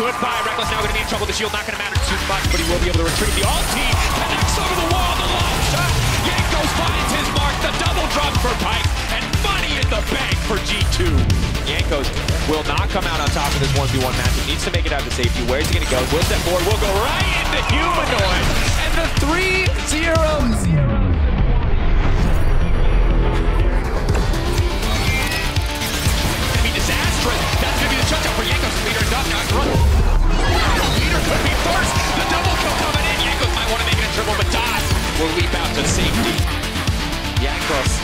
Goodbye. Rekkles now going to be in trouble. The shield not going to matter too much, but he will be able to retrieve the ulti. Connects over the wall. The long shot. Jankos finds his mark. The double drop for Pyke. And money in the bank for G2. Jankos will not come out on top of this 1v1 match. He needs to make it out to safety. Where's he going to go? Will step forward. Will go right into Humanoid. And the 3-0. Gonna be disastrous. That's gonna be the shutdown for Jankos. Leader not not run. Jankos.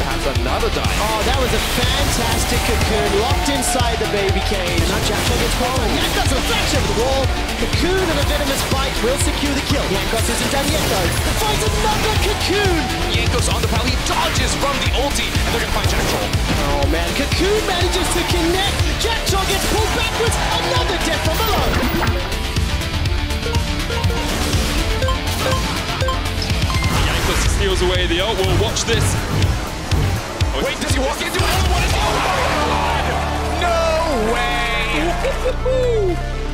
Perhaps another dive. Oh, that was a fantastic cocoon locked inside the baby cage. Now Jackal gets fallen. Jankos will flash over the wall. Cocoon and a venomous bite will secure the kill. Jankos isn't done yet though. Finds another cocoon. Jankos on the pal. He dodges from the ulti, and they're gonna find General. Oh man, Cocoon manages to steals away the ult. We'll watch this. Wait, does he walk into is he? Oh! No way!